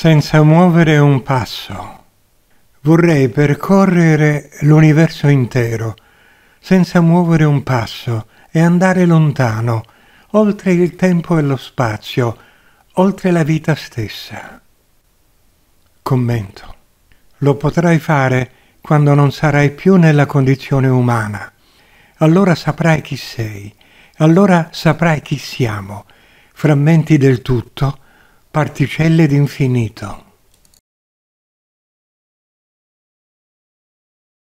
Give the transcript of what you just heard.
senza muovere un passo. Vorrei percorrere l'universo intero, senza muovere un passo, e andare lontano, oltre il tempo e lo spazio, oltre la vita stessa. Commento. Lo potrai fare quando non sarai più nella condizione umana. Allora saprai chi sei, allora saprai chi siamo, frammenti del tutto, particelle d'infinito.